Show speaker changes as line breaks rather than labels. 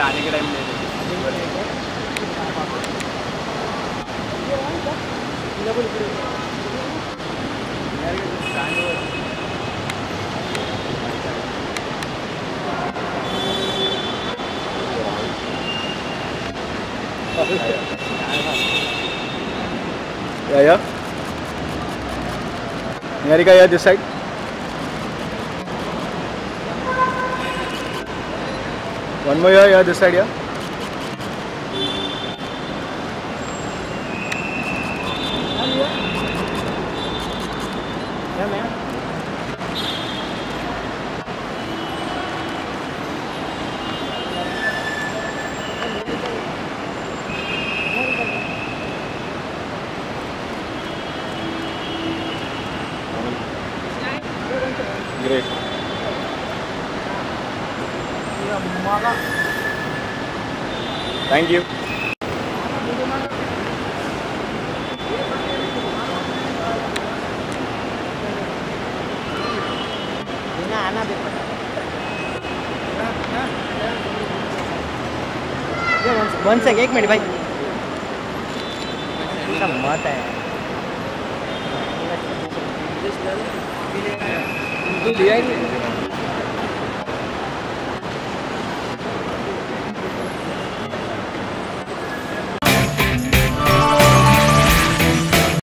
अभी आने के time side. One more, yeah, yeah, this side, yeah. Great. Thank you.
One sec एक minute भाई मत है
तू लिया ही नहीं